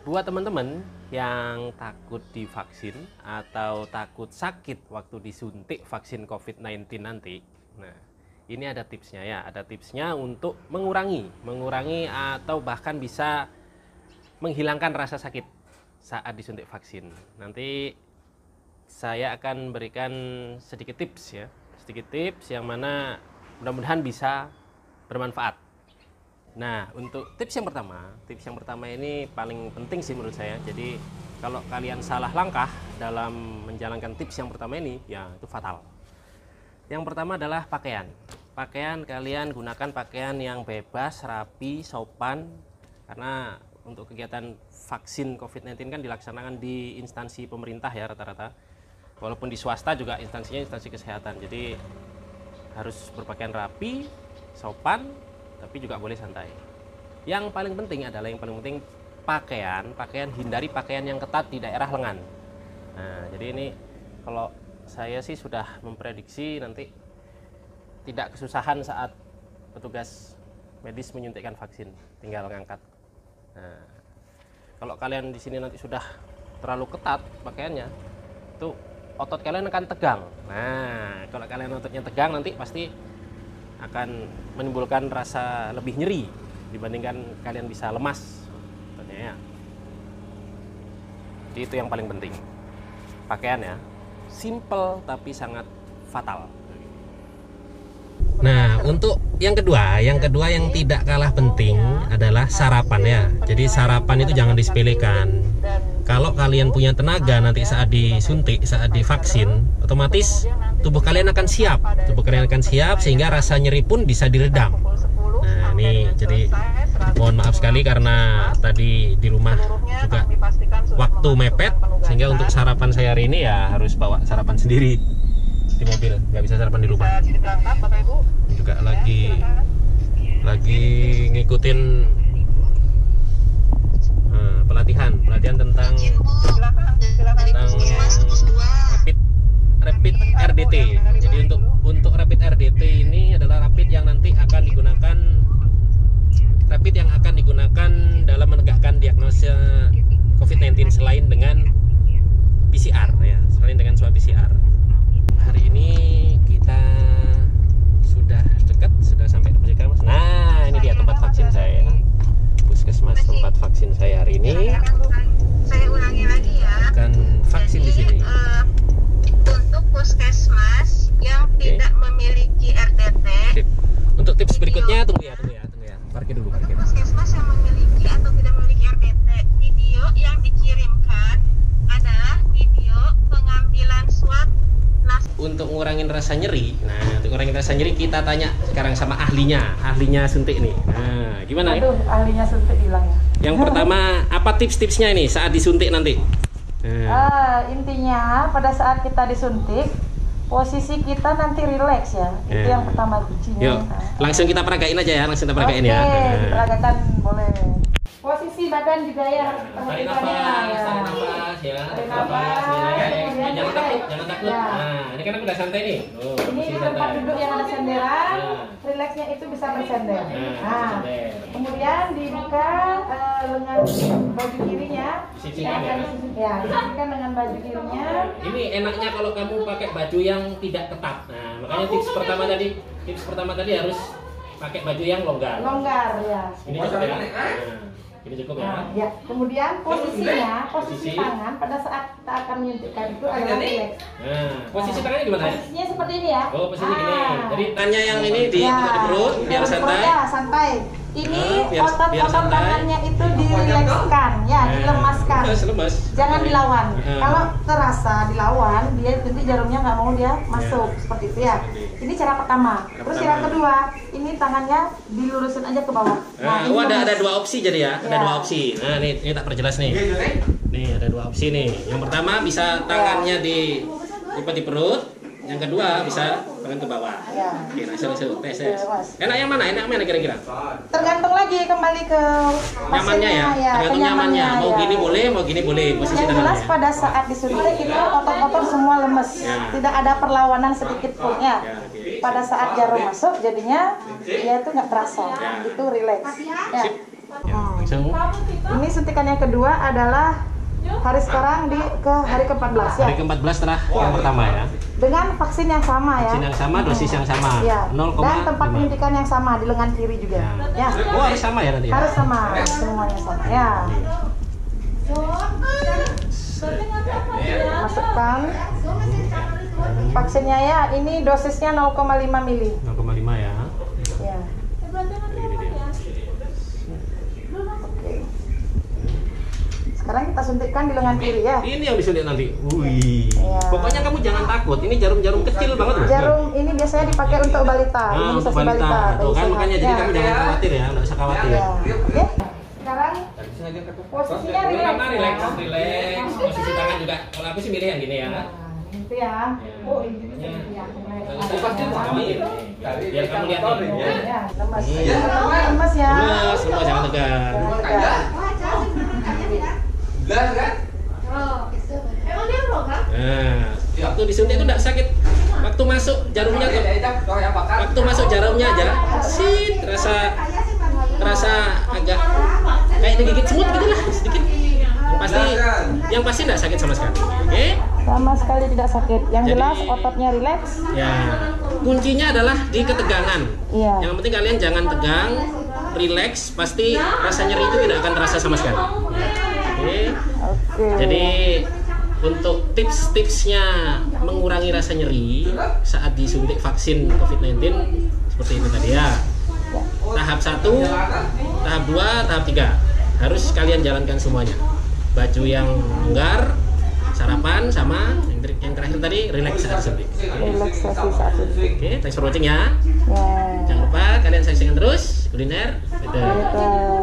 buat teman-teman yang takut divaksin atau takut sakit waktu disuntik vaksin COVID-19 nanti, nah ini ada tipsnya ya, ada tipsnya untuk mengurangi, mengurangi atau bahkan bisa menghilangkan rasa sakit saat disuntik vaksin. Nanti saya akan berikan sedikit tips ya, sedikit tips yang mana mudah-mudahan bisa bermanfaat. Nah, untuk tips yang pertama, tips yang pertama ini paling penting sih menurut saya. Jadi, kalau kalian salah langkah dalam menjalankan tips yang pertama ini, ya itu fatal. Yang pertama adalah pakaian. Pakaian kalian gunakan pakaian yang bebas, rapi, sopan karena untuk kegiatan vaksin COVID-19 kan dilaksanakan di instansi pemerintah ya rata-rata. Walaupun di swasta juga instansinya instansi kesehatan. Jadi harus berpakaian rapi, sopan, tapi juga boleh santai. Yang paling penting adalah yang paling penting pakaian, pakaian hindari pakaian yang ketat di daerah lengan. Nah, jadi ini kalau saya sih sudah memprediksi nanti tidak kesusahan saat petugas medis menyuntikkan vaksin, tinggal ngangkat. Nah, kalau kalian di sini nanti sudah terlalu ketat pakaiannya, itu otot kalian akan tegang. Nah, kalau kalian ototnya tegang nanti pasti akan menimbulkan rasa lebih nyeri dibandingkan kalian bisa lemas ya. Jadi itu yang paling penting. Pakaian ya. Simple tapi sangat fatal. Nah, untuk yang kedua, yang kedua yang tidak kalah penting adalah sarapan ya. Jadi sarapan itu jangan disepelekan. Kalau kalian punya tenaga nanti saat disuntik, saat divaksin, otomatis tubuh kalian akan siap. Tubuh kalian akan siap sehingga rasa nyeri pun bisa diredam. Nah, ini jadi mohon maaf sekali karena tadi di rumah juga waktu mepet sehingga untuk sarapan saya hari ini ya harus bawa sarapan sendiri di mobil nggak bisa sarapan di rumah juga lagi lagi ngikutin uh, tentang tentang rapid rapid RDT jadi untuk untuk rapid RDT ini adalah rapid yang nanti akan digunakan rapid yang akan digunakan dalam menegakkan diagnosa COVID-19 selain dengan PCR ya selain dengan swab PCR hari ini kita sudah dekat sudah sampai di puskesmas nah ini dia tempat vaksin saya puskesmas tempat vaksin saya hari ini saya ulangi lagi ya akan vaksin di sini Eh, untuk puskesmas yang Oke. tidak memiliki RDT Sip. untuk tips berikutnya tunggu ya tunggu ya tunggu ya parkir dulu parkir puskesmas yang memiliki atau tidak memiliki RDT video yang dikirimkan adalah video pengambilan swab nas untuk ngurangin rasa nyeri nah untuk ngurangin rasa nyeri kita tanya sekarang sama ahlinya ahlinya suntik nih nah gimana ya Aduh, ahlinya suntik hilang ya. yang pertama apa tips-tipsnya ini saat disuntik nanti nah, Ah, intinya pada saat kita disuntik, posisi kita nanti rileks ya. Itu Ya. yang pertama kuncinya. yuk Nah. langsung kita peragain aja ya langsung kita peragain ya Oke, Nah. diperagakan boleh. Posisi badan juga ya harus tarik nafas, ya. tarik nafas ya, Tarik nafas, jangan takut. Ya. Nah, ini kan aku udah santai nih. Oh, Ini tempat santai. duduk yang ada senderan, Nah. rileksnya itu bisa bersender. Nah, Nah, kemudian dibuka eh, lengan baju kirinya. Sisihkan ya. Ya, disisihkan dengan baju kirinya. Ini enaknya kalau kamu pakai baju yang tidak ketat. Nah, makanya tips pertama tadi, tips pertama tadi harus pakai baju yang longgar. Longgar ya. Ini ya. Nah, ini cukup ya. Nah, ya. Kemudian posisinya, posisi Posisi. tangan pada saat kita akan menyuntikkan itu adalah relax. Nah, posisi tangannya gimana ya? Posisinya seperti ini ya. Oh, posisi gini. Ah. Jadi tangannya yang ini di, Ya, di perut biar di santai. Ya, santai. Ini Nah, otot-otot tangannya itu ya, Nah, dilemaskan. lemas, lemas. Jangan dilawan. Nah. Kalau terasa dilawan, dia nanti jarumnya nggak mau dia masuk Ya. seperti itu ya. Ini cara pertama. Cara Terus pertama. yang kedua, ini tangannya dilurusin aja ke bawah. Nah, ini oh ada ada dua opsi jadi ya, ada Ya. dua opsi. Nah, ini ini tak perjelas nih. Nih ada dua opsi nih. Yang pertama bisa tangannya di lipat di perut, yang kedua bisa tangan ke bawah. Ya. Oke, nah, seru, seru, tes, tes. Enak yang mana? Enak mana kira-kira? Tergantung lagi kembali ke Nyamannya ya, pasiennya, tergantung nyamannya. Mau ya. gini boleh, mau gini boleh. Posisi Yang jelas tangannya. pada saat disuntik itu otot-otot semua lemes, Ya. tidak ada perlawanan sedikit pun ya. Ya. Pada saat jarum masuk jadinya dia itu nggak terasa, Ya. itu relax. Ya. Ya, langsung. Ini suntikan yang kedua adalah hari sekarang di ke hari ke-14 ya. Hari ke-14 setelah yang pertama ya. Dengan vaksin yang sama ya. Vaksin yang sama, dosis yang sama. Ya. 0,5. Dan tempat penyuntikan yang sama di lengan kiri juga. Ya. Oh, harus sama ya nanti ya? Harus sama, semuanya sama. Ya. Masukkan vaksinnya ya. Ini dosisnya 0,5 mili. 0,5 ya. Ya. Ini dia. Oke. Sekarang kita suntikkan di lengan kiri ya. Ini yang disuntik nanti. Wih. Iya. Pokoknya kamu jangan takut. Ini jarum-jarum kecil banget loh. Jarum ini biasanya dipakai untuk balita, Nah, untuk imunisasi balita. balita. Tuh kan makanya jadi Ya. kamu jangan khawatir ya, nggak usah khawatir. Ya. Oke. Sekarang posisinya Ini relax. ya. relax, relax. Posisi tangan juga. Kalau aku sih milih yang gini ya. Nah, gitu ya. Oh, ini Ya. ya. Pasti Biar kamu lihat nih. Ya. Ya, lemas. Iya. Lemas ya. Lemas, semua jangan tegang. Jangan tegang. Nah, waktu disuntik itu enggak sakit. Waktu masuk jarumnya tuh. Waktu masuk jarumnya aja, sit rasa rasa agak kayak digigit semut gitu lah sedikit. Yang pasti yang pasti enggak sakit sama sekali. Oke? Sama sekali tidak sakit. Yang Jadi- jelas ototnya rileks. Ya. Kuncinya adalah di ketegangan. Iya. Yang penting kalian jangan tegang, relax, pasti rasa nyeri itu tidak akan terasa sama sekali. Oke. Oke. Jadi untuk tips-tipsnya mengurangi rasa nyeri saat disuntik vaksin COVID-19 seperti itu tadi ya. Tahap 1, tahap 2, tahap 3 harus kalian jalankan semuanya. Baju yang longgar, sarapan sama yang, ter- yang terakhir tadi relax saat disuntik. relaksasi saat itu. Oke, thanks for watching ya. Ya. Jangan lupa kalian saksikan terus kuliner. Betul.